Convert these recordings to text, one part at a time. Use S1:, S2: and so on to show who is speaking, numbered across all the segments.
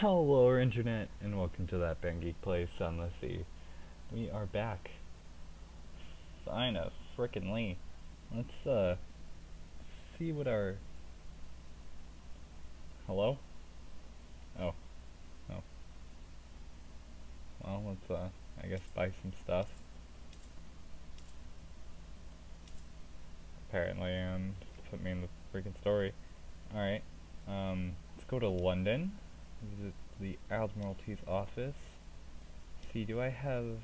S1: Hello, Internet, and welcome to that Bang Geek Place on the Sea. We are back. Fine, a frickin' Lee. Let's, uh, see what our. Hello? Oh. Oh. Well, let's, uh, I guess buy some stuff. Apparently, and put me in the freaking story. Alright, um, let's go to London visit the Admiralty's office. See, do I have...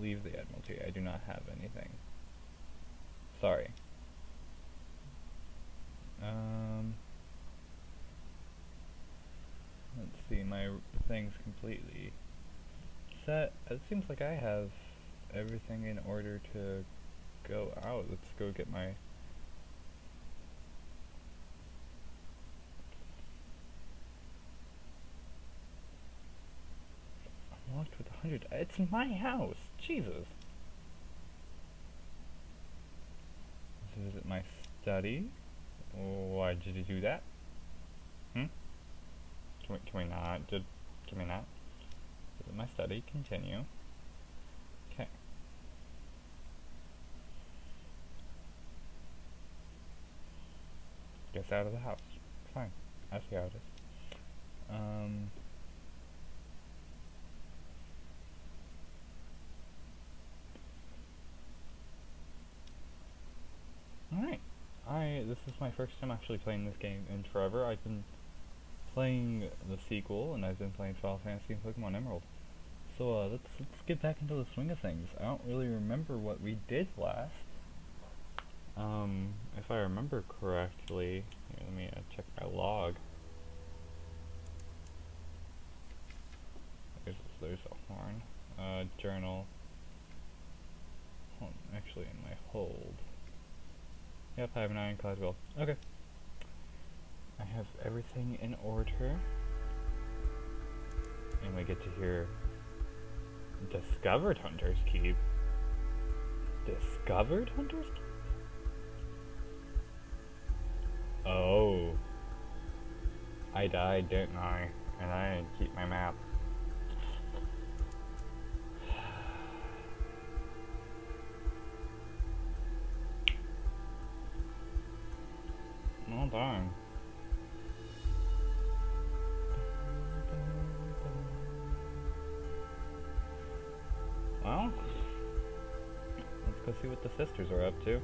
S1: Leave the Admiralty. I do not have anything. Sorry. Um... Let's see, my thing's completely set. It seems like I have everything in order to go out. Let's go get my Locked with a hundred. It's my house. Jesus. Let's visit my study. Why did you do that? Hmm? Can we, can we not? Did, can we not? Visit my study. Continue. Okay. Guess out of the house. Fine. I see how it is. Um... Alright. I this is my first time actually playing this game in forever. I've been playing the sequel and I've been playing Final Fantasy and Pokemon Emerald. So uh, let's let's get back into the swing of things. I don't really remember what we did last. Um, if I remember correctly, here, let me uh, check my log. There's, there's a horn. Uh, journal. Hold, actually in my hold. Yep, I have an ironclad build. Okay. I have everything in order. And we get to hear Discovered Hunter's Keep. Discovered Hunter's Keep? Oh. I died, didn't I? And I didn't keep my map. Oh, darn. Well, let's go see what the sisters are up to.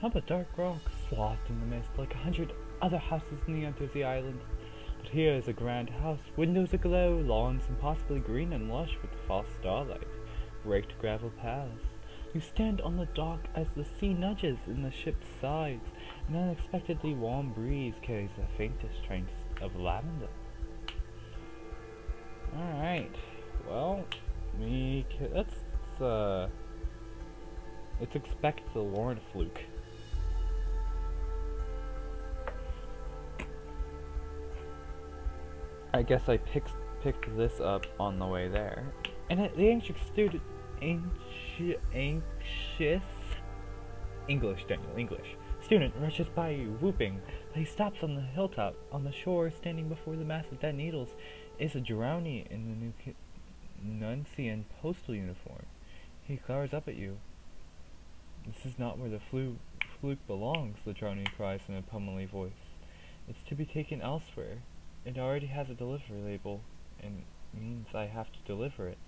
S1: How the dark rock, swathed in the mist, like a hundred other houses in the Undersea Island. But here is a grand house, windows aglow, lawns impossibly green and lush with false starlight, raked gravel paths. You stand on the dock as the sea nudges in the ship's sides. An unexpectedly warm breeze carries the faintest trace of lavender. Alright, well, we let's, uh, let's expect the Lauren fluke. I guess I picked picked this up on the way there. And it, the anxious student, anxious, anxious, English, Daniel, English. Student rushes by you, whooping. But he stops on the hilltop. On the shore, standing before the mass of dead needles, is a drownie in the new Nuncian postal uniform. He glowers up at you. This is not where the flu fluke belongs, the drownie cries in a pummelly voice. It's to be taken elsewhere. It already has a delivery label, and means I have to deliver it.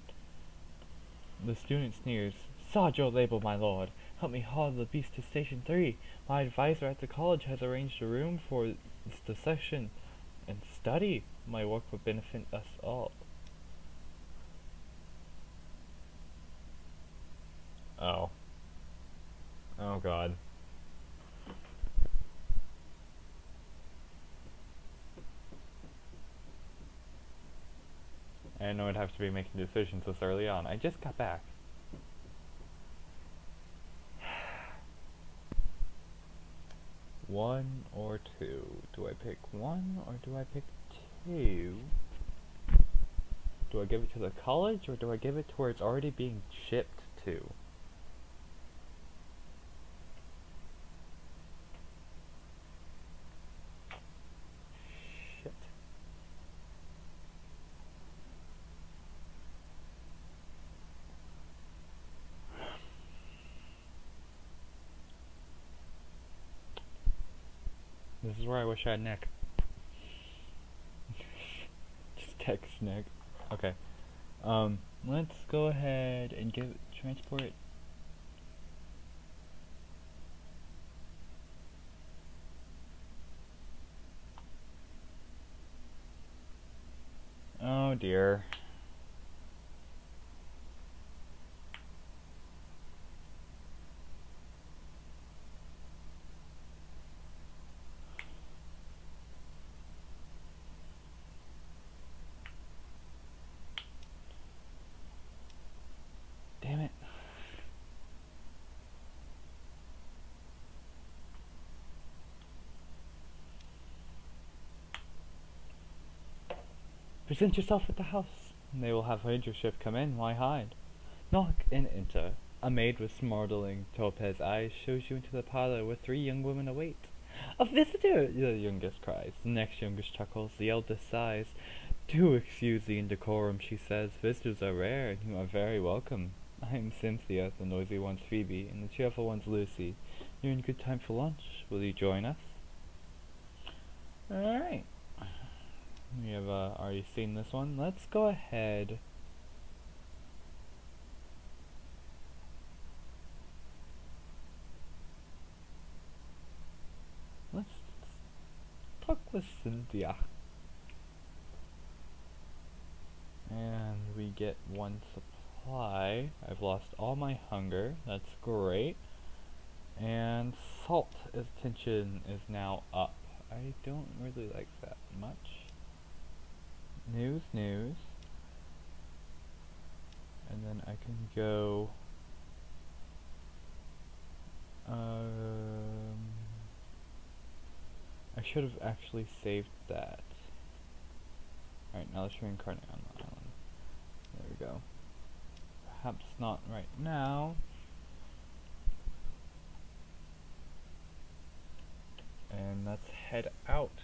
S1: The student sneers. Sod your label, my lord. Help me haul the beast to Station 3. My advisor at the college has arranged a room for the session and study. My work will benefit us all. Oh. Oh god. Know I'd have to be making decisions this early on. I just got back. one or two? Do I pick one or do I pick two? Do I give it to the college or do I give it to where it's already being shipped to? This is where I wish I had Nick. Just text Nick. Okay. Um, let's go ahead and give transport. Oh dear. Damn it. Present yourself at the house. And they will have ship come in. Why hide? Knock and enter. A maid with smartling topaz eyes shows you into the parlor where three young women await. A visitor! The youngest cries. The next youngest chuckles. The eldest sighs. Do excuse the indecorum, she says. Visitors are rare, and you are very welcome. I am Cynthia, the noisy one's Phoebe, and the cheerful one's Lucy. You're in good time for lunch. Will you join us? Alright. We have uh, already seen this one. Let's go ahead. Let's talk with Cynthia. And we get one supply. I've lost all my hunger. That's great. And salt tension is now up. I don't really like that much. News, news. And then I can go... Um, I should have actually saved that. Alright, now let's reincarnate on the island. There we go. Perhaps not right now. And let's head out.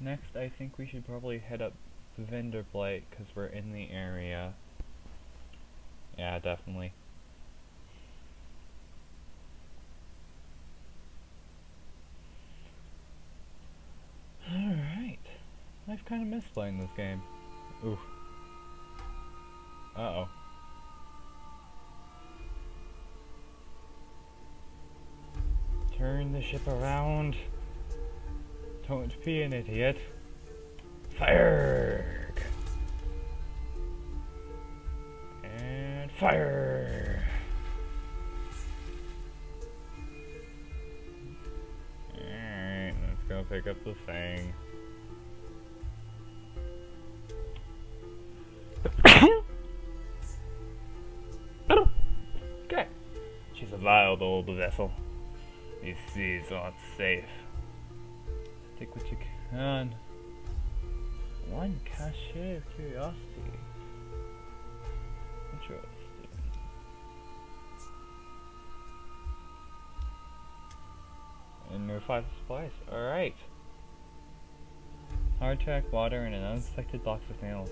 S1: Next, I think we should probably head up Venderbight, because we're in the area. Yeah, definitely. Alright. I've kind of missed playing this game. Oof. Uh-oh. Turn the ship around. Don't be an idiot. Fire! And fire! Alright, let's go pick up the thing. okay. She's a vile old vessel. These seas aren't safe. Take what you can. One cachet of curiosity. Interesting. And five supplies. Alright. Hardtack, water, and an uninspected box of nails.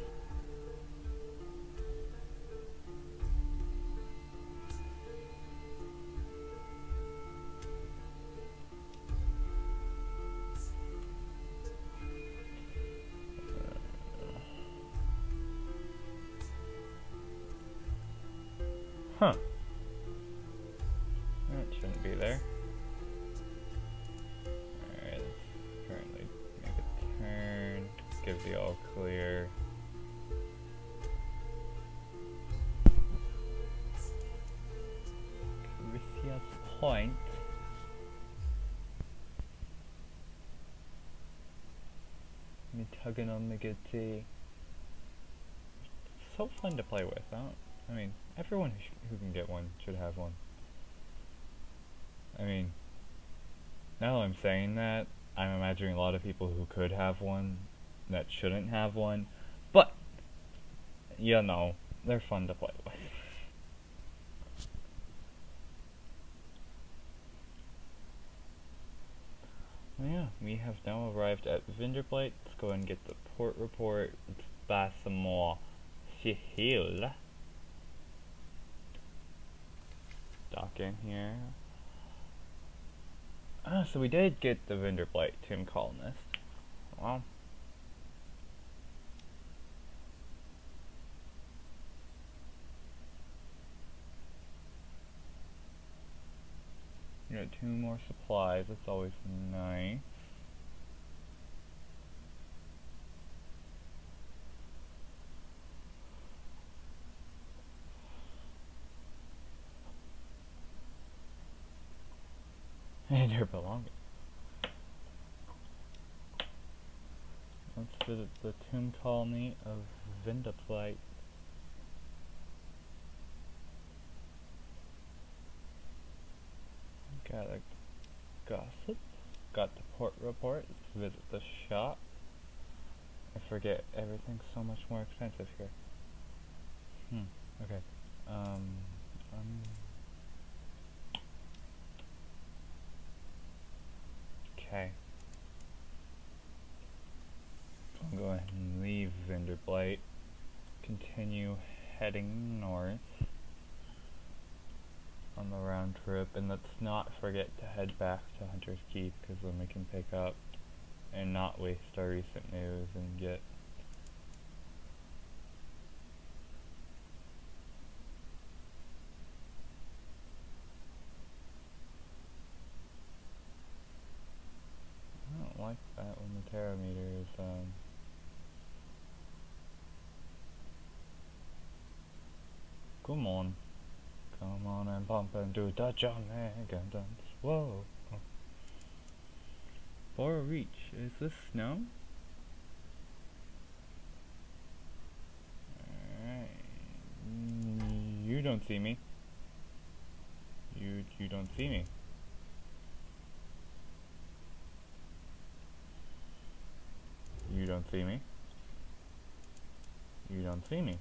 S1: Point. Mitagonomigati. So fun to play with, I I mean, everyone who, who can get one should have one. I mean, now I'm saying that, I'm imagining a lot of people who could have one that shouldn't have one, but you know, they're fun to play with. Well, yeah, we have now arrived at Venderbight. Let's go and get the port report. Buy some more fuel. Dock in here. Ah, so we did get the Venderbight Tomb Colonist. Well. Got two more supplies, that's always nice. And your belongings. Let's visit the tomb colony of Venderbight. Got a gossip. Got the port report. Visit the shop. I forget, everything's so much more expensive here. Hmm, okay. Um, um Okay. I'll go ahead and leave Venderbight. Continue heading north on the round trip, and let's not forget to head back to Hunter's Keep, because then we can pick up and not waste our recent news and get I don't like that when the is um Come on. Come on and pump and do the John Megan dance. Whoa. Bora Reach. Is this snow? Alright. You don't see me. You you don't see me. You don't see me. You don't see me.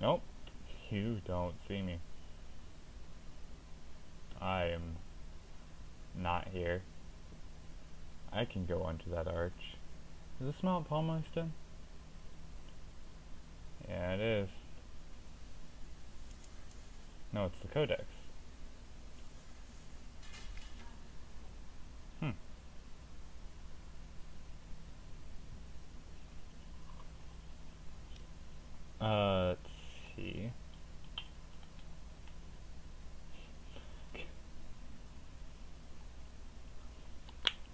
S1: Nope. You don't see me. I am not here. I can go onto that arch. Is this Mount Palmerston? Yeah, it is. No, it's the Codex. Hmm. Uh, let's see.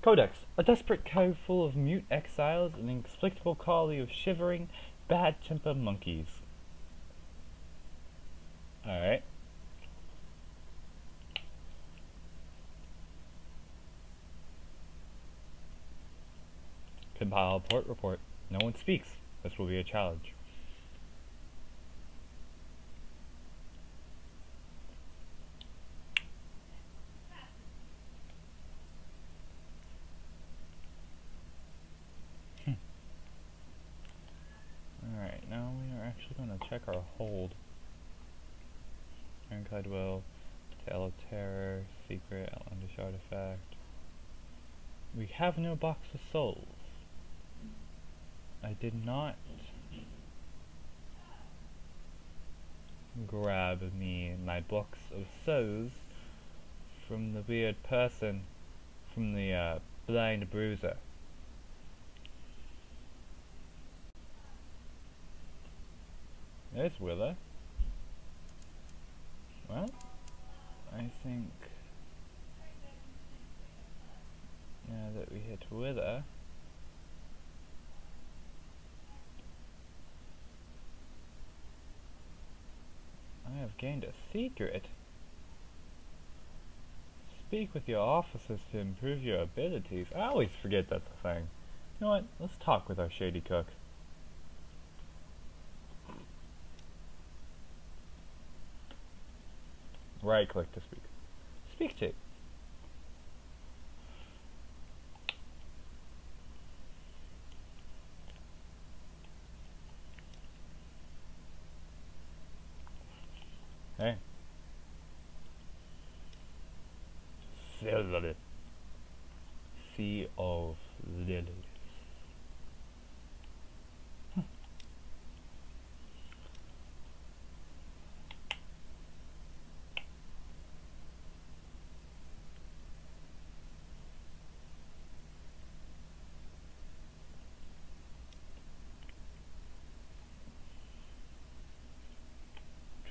S1: Codex, a desperate cove full of mute exiles and an inexplicable colony of shivering, bad-tempered monkeys. Alright. Compile port report. No one speaks. This will be a challenge. Alright, now we are actually going to check our hold. Ironclad Will, Tale of Terror, Secret, Outlandish Artifact. We have no box of souls. I did not grab me my box of souls from the weird person from the uh, blind bruiser. There's Wither. Well, I think now that we hit Wither, I have gained a secret. Speak with your officers to improve your abilities. I always forget that's a thing. You know what? Let's talk with our shady cook. Right click to speak. Speak to. Hey. Silver. Sea of lilies.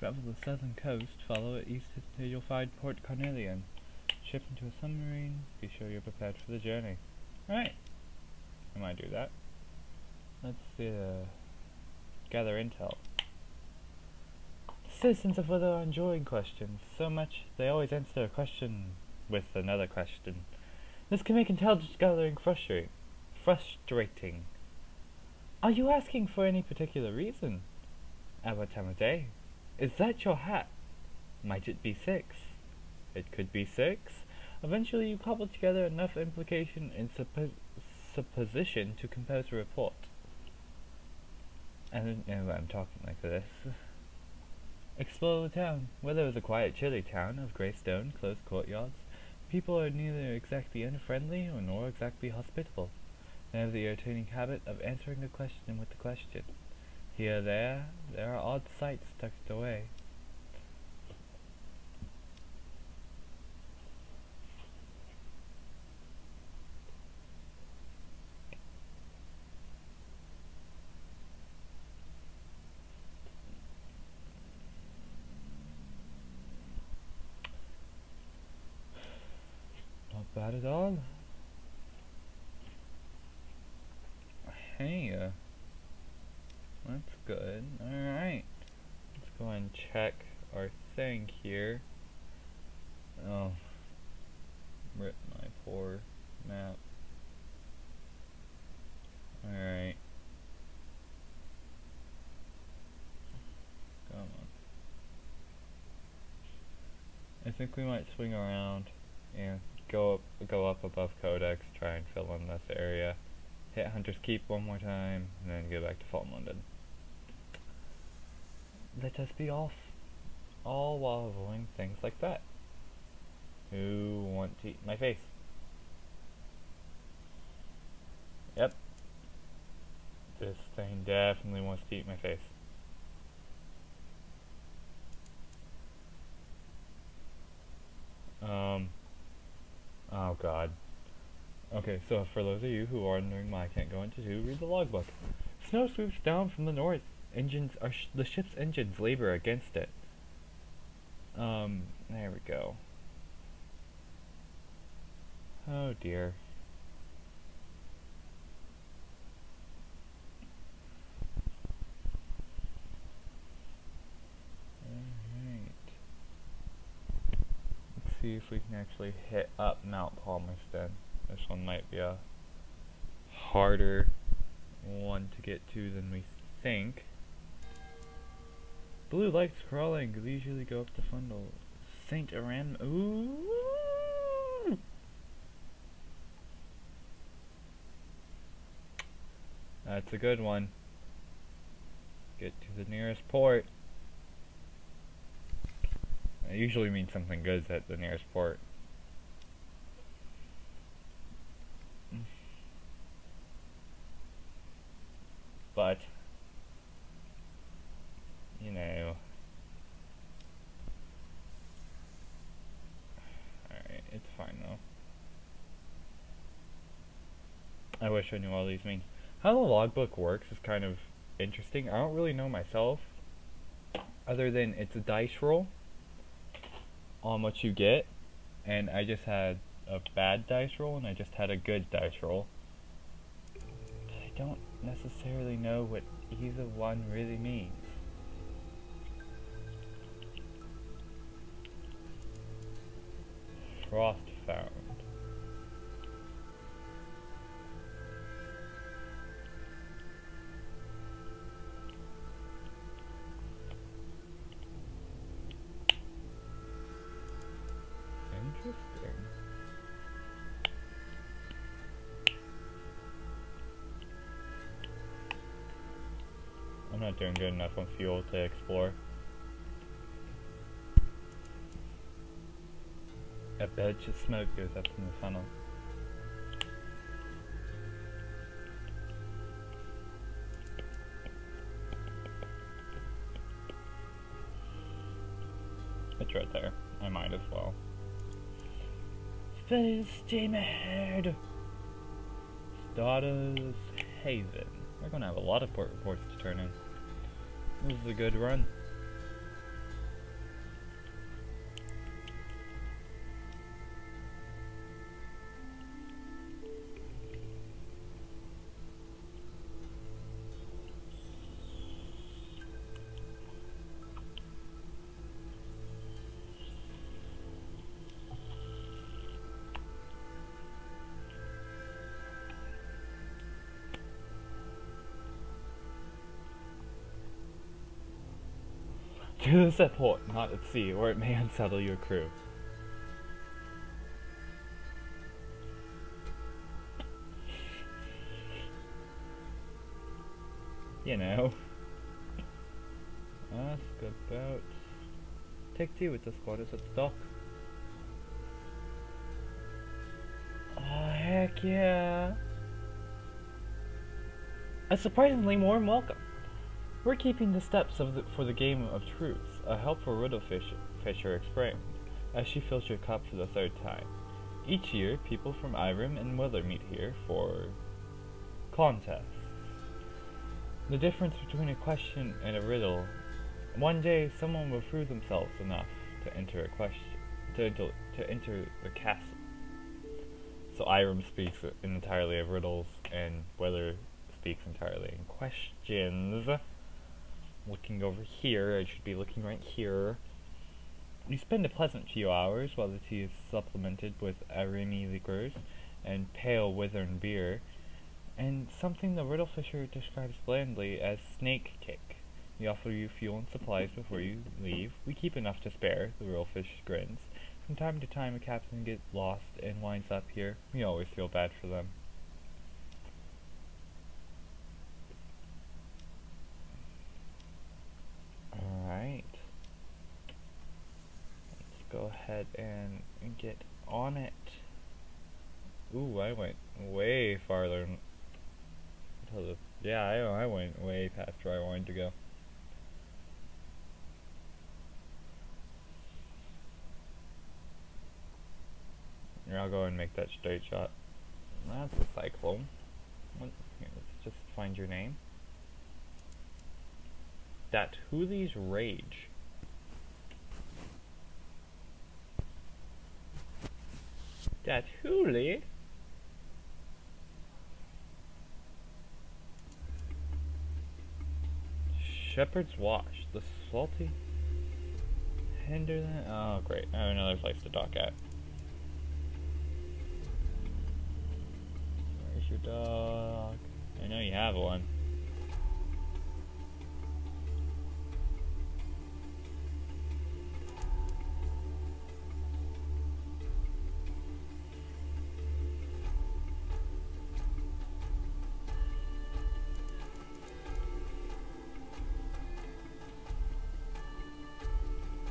S1: Travel the southern coast, follow it east until you'll find Port Carnelian. Ship into a submarine, be sure you're prepared for the journey. Right. I might do that. Let's uh, gather intel. Citizens of Wither are enjoying questions so much they always answer a question with another question. This can make intelligence gathering frustrating. Frustrating. Are you asking for any particular reason? At what time of day? Is that your hat? Might it be six? It could be six. Eventually you cobble together enough implication and suppo supposition to compose a report. I don't know why I'm talking like this. Explore the town. Whether it was a quiet, chilly town of grey stone, closed courtyards, people are neither exactly unfriendly nor exactly hospitable. They have the irritating habit of answering the question with the question. Here, there, there are odd sights tucked away. Not bad at all. Hey, uh, that's good. Alright. Let's go and check our thing here. Oh. Rip my poor map. Alright. Come on. I think we might swing around and go up go up above Codex, try and fill in this area. Hit Hunter's Keep one more time, and then go back to Fallen London. Let us be off. All while avoiding things like that. Who want to eat my face? Yep. This thing definitely wants to eat my face. Um. Oh god. Okay, so for those of you who are wondering why I can't go into 2, read the logbook. Snow swoops down from the north. Engines are sh the ship's engines labor against it. Um, there we go. Oh dear. See if we can actually hit up Mount Palmerston. This one might be a harder one to get to than we think. Blue lights crawling leisurely go up the funnel. Saint Aran. Ooh. That's a good one. Get to the nearest port. It usually means something good at the nearest port. But, you know, alright, it's fine though. I wish I knew all these mean. How the logbook works is kind of interesting. I don't really know myself, other than it's a dice roll on what you get, and I just had a bad dice roll and I just had a good dice roll. I don't necessarily know what either one really means. Frost found. Doing good enough on fuel to explore. A bunch of smoke goes up from the funnel. It's right there. I might as well. Full steam ahead! Stardust Haven. We're gonna have a lot of port reports to turn in. This is a good run. To this at port, not at sea, or it may unsettle your crew. You know. Ask about... Take tea with the squatters at the dock. Oh, heck yeah. A surprisingly warm welcome. We're keeping the steps of the, for the game of truth, a helpful riddle fish, fisher explained, as she fills your cup for the third time. Each year, people from Irem and Wither meet here for contests. The difference between a question and a riddle. One day, someone will prove themselves enough to enter a question, to, to, enter the castle. So Irem speaks entirely of riddles, and Wither speaks entirely in questions looking over here. I should be looking right here. You spend a pleasant few hours while the tea is supplemented with Iremi liqueurs and pale withern beer, and something the Riddle Fisher describes blandly as snake cake. We offer you fuel and supplies before you leave. We keep enough to spare, the Riddle Fish grins. From time to time a captain gets lost and winds up here. We always feel bad for them. Alright. Let's go ahead and get on it. Ooh, I went way farther. Yeah, I, I went way past where I wanted to go. Here, I'll go and make that straight shot. That's a cyclone. Here, let's just find your name. That Hooli's Rage. That Hooli? Shepherd's Wash. The salty Hinderland. Oh, great. I have another place to dock at. Where's your dog? I know you have one.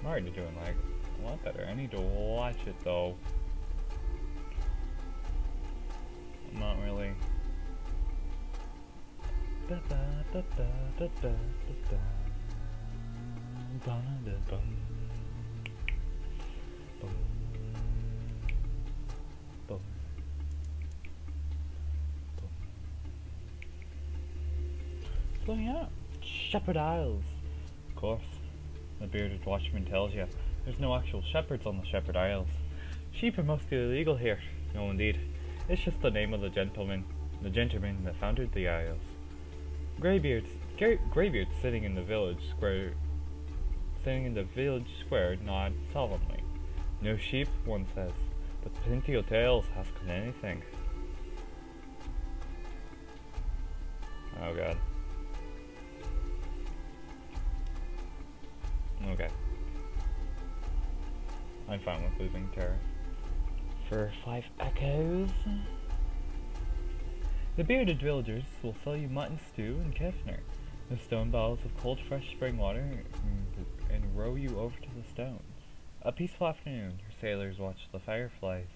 S1: Already doing like a lot better. I need to watch it though. I'm not really. Slowing up. Shepherd Isles. Of course. The bearded watchman tells you there's no actual shepherds on the Shepherd Isles. Sheep are mostly illegal here. No, indeed. It's just the name of the gentleman, the gentleman that founded the Isles. Greybeards, Grey, Greybeards sitting in the village square, sitting in the village square, nod solemnly. No sheep, one says, but plenty of tails ask anything. Oh god. Okay. I'm fine with losing terror. For five echoes. The bearded villagers will sell you mutton stew and kefner, the stone bottles of cold fresh spring water, and, and row you over to the stones. A peaceful afternoon, your sailors watch the fireflies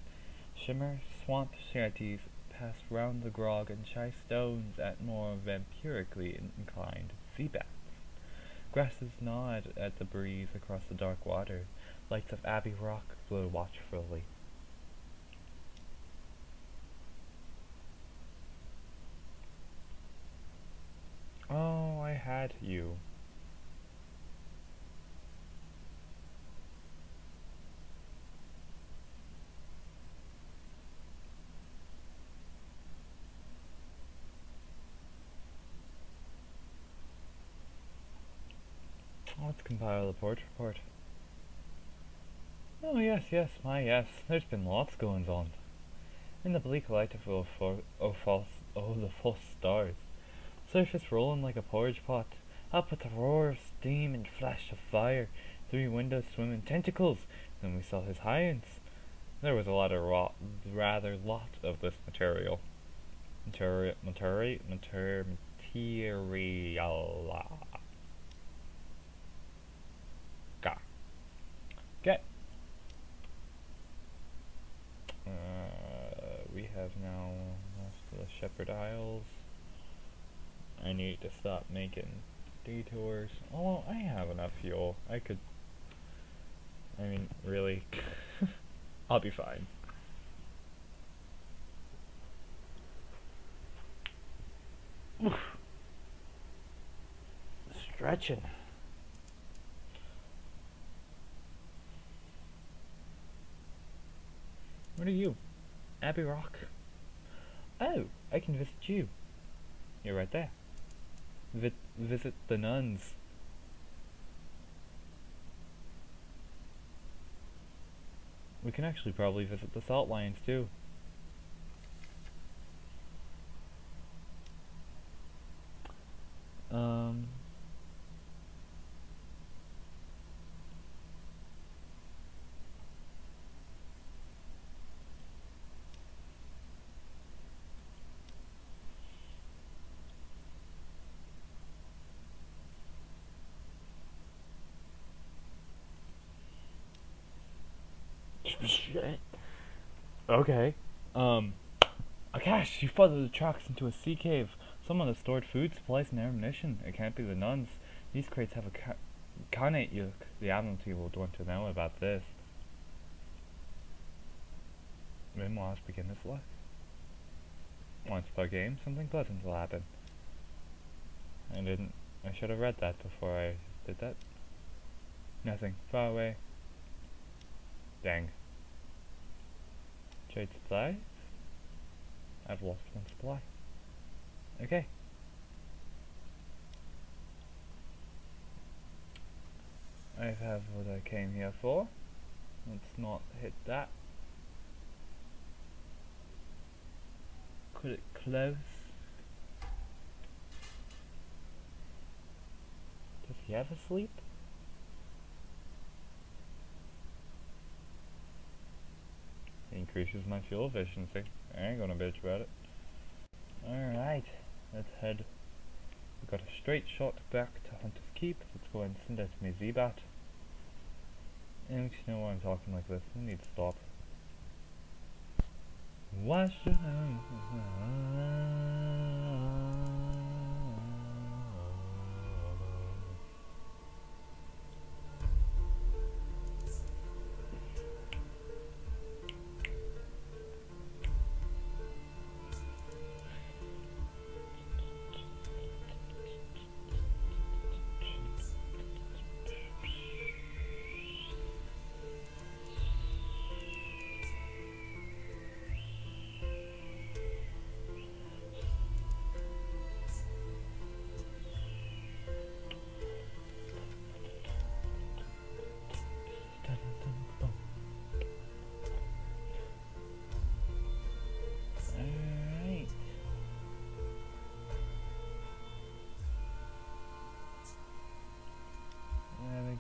S1: shimmer swamp shanties pass round the grog and shy stones at more vampirically inclined sea bats. Grasses nod at the breeze across the dark water. Lights of Abbey Rock glow watchfully. Oh, I had you. Let's compile the port report. Oh yes, yes, my yes, there's been lots goings on. In the bleak light of oh, for, oh, false, oh the false stars, surface rolling like a porridge pot, up with a roar of steam and flash of fire, three windows swimming tentacles, then we saw his hinds. There was a lot of raw, rather lot of this material. Material, material, material, material. Okay. Uh, we have now lost the Shepherd Isles. I need to stop making detours. Oh, I have enough fuel. I could... I mean, really? I'll be fine. Oof. Stretching. What are you? Abbey Rock? Oh, I can visit you. You're right there. Vi visit the nuns. We can actually probably visit the salt lions too. Um... Shit. Okay. Um. Gosh, you followed the tracks into a sea cave. Someone has stored food, supplies, and ammunition. It can't be the nuns. These crates have a ca khanate yoke. The Admiralty will want to know about this. Memoirs begin this life. Once per game, something pleasant will happen. I didn't. I should have read that before I did that. Nothing. Far away. Dang. Trade supply. I've lost one supply. Okay. I have what I came here for. Let's not hit that. Put it close. Does he ever sleep? Increases my fuel efficiency. I ain't gonna bitch about it. Alright, let's head. We've got a straight shot back to Hunter's Keep. Let's go and send out my Z-Bat. And you know why I'm talking like this. I need to stop. Why should I?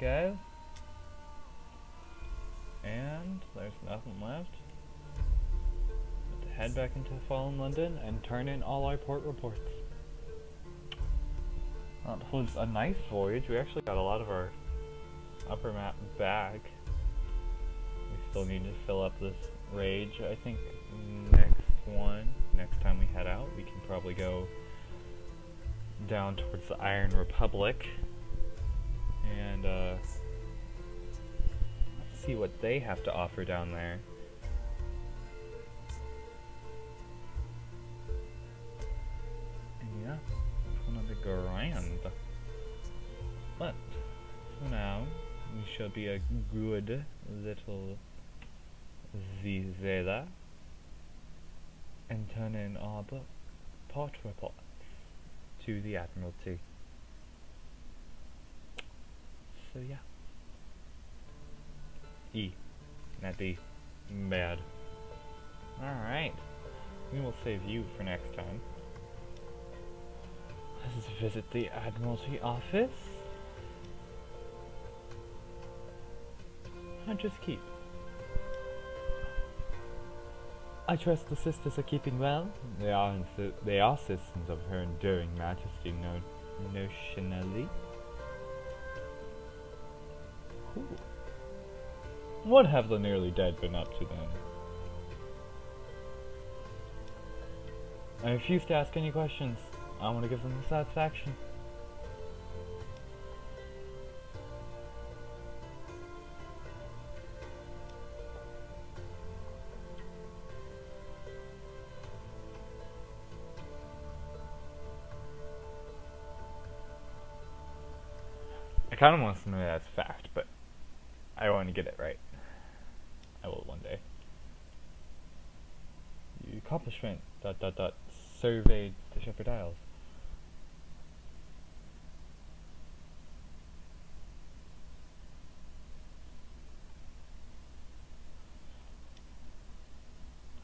S1: Go. And there's nothing left. To head back into Fallen London and turn in all our port reports. That was a nice voyage. We actually got a lot of our upper map back. We still need to fill up this rage. I think next one, next time we head out, we can probably go down towards the Iron Republic and uh, see what they have to offer down there. And yeah, gonna grand. But for now, we shall be a good little Zizela and turn in our book, part to the Admiralty. So yeah. E. Not D. Bad. Alright. We will save you for next time. Let's visit the Admiralty office. Just keep. I trust the sisters are keeping well. They are, they are citizens of her enduring majesty, no, notionally. What have the nearly dead been up to then? I refuse to ask any questions. I want to give them the satisfaction. I kind of want to know that's fact, get it right. I will one day. The accomplishment dot dot dot surveyed the Shepherd Isles.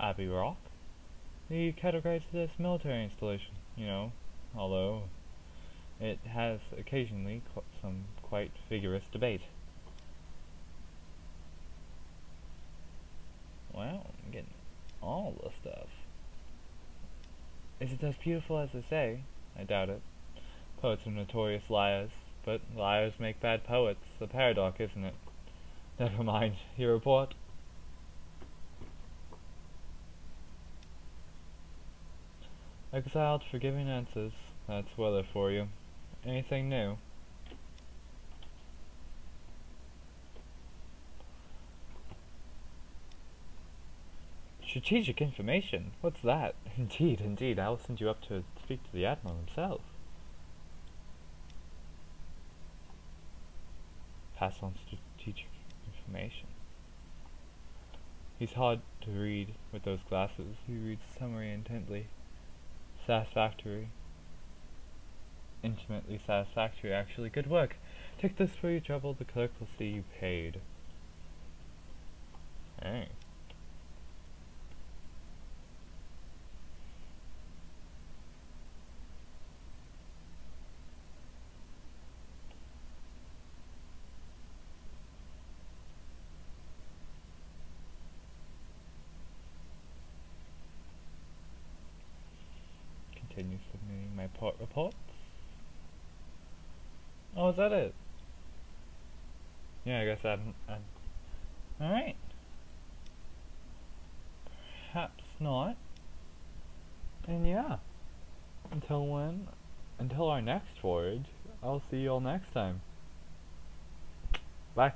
S1: Abbey Rock? They categorize this military installation, you know, although it has occasionally qu some quite vigorous debate. Wow, I'm getting all the stuff. Is it as beautiful as they say? I doubt it. Poets are notorious liars, but liars make bad poets. A paradox, isn't it? Never mind. Your report? Exiled for giving answers. That's weather for you. Anything new? Strategic information? What's that? Indeed, indeed. I'll send you up to speak to the Admiral himself. Pass on strategic information. He's hard to read with those glasses. He reads summary intently. Satisfactory. Intimately satisfactory, actually. Good work. Take this for your trouble. The clerk will see you paid. Hey. continue submitting my port reports. Oh, is that it? Yeah, I guess I'm... I'm Alright. Perhaps not. And yeah. Until when? Until our next voyage, I'll see you all next time. Bye.